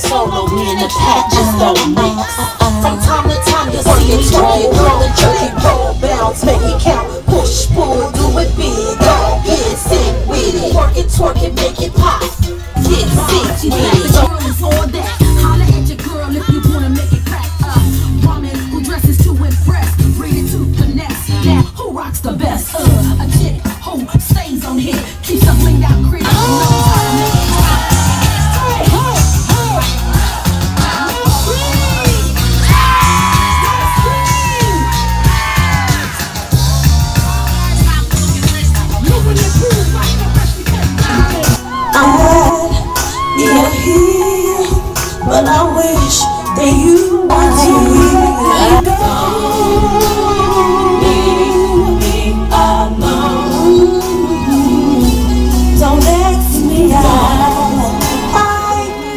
solo, me and the pack just don't. From time to time, you see me twerking, girl, and roll, bounce, make it count, push, pull, do it big, go, get sick with it, work it, twerk it, make it pop, get sick with it. it's the best. Uh, a chick who stays on here, keeps a blinged out crib. But I wish that you were here.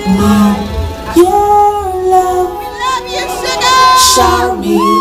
my your love. We love you, sugar. Show me.